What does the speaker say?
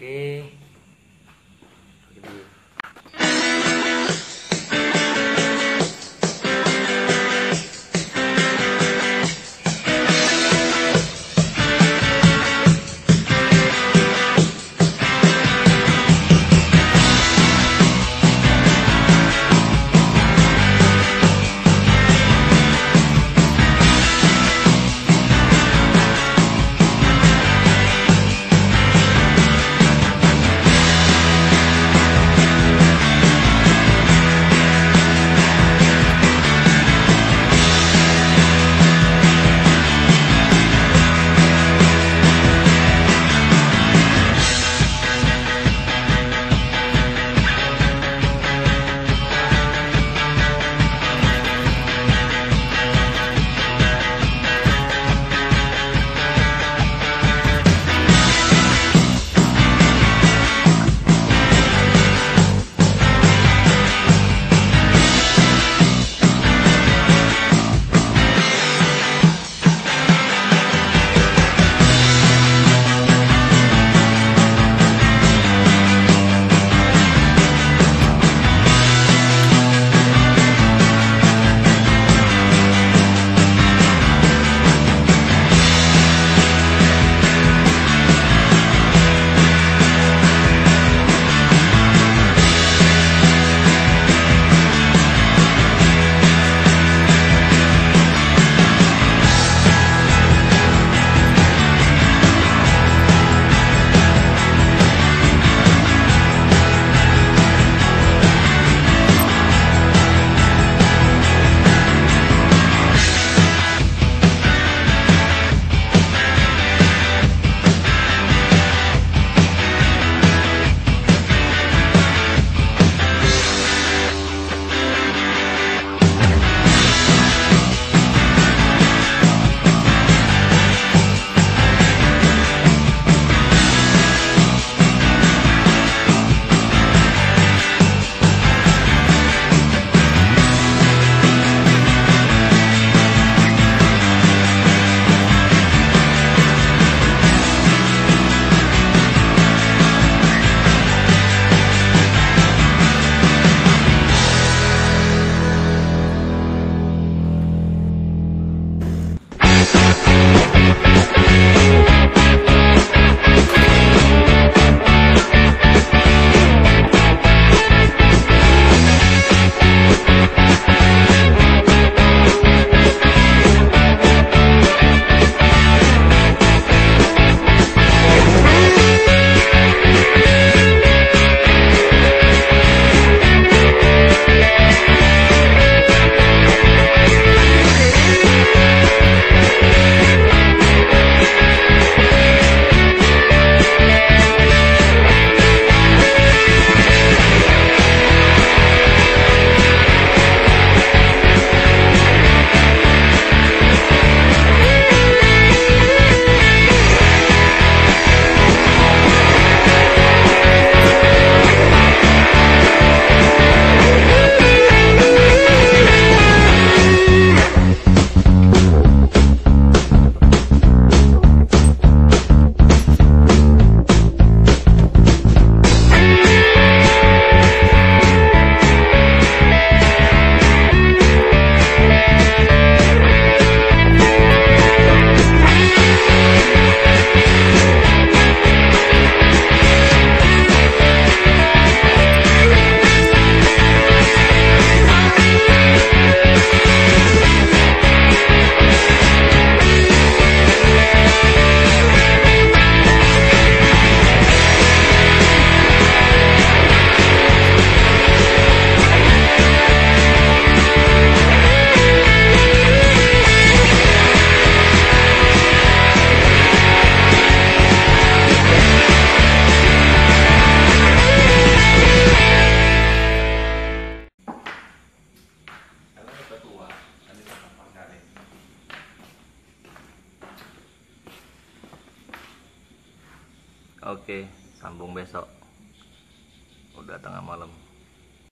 Oke. Oke, sambung besok. Udah tengah malam.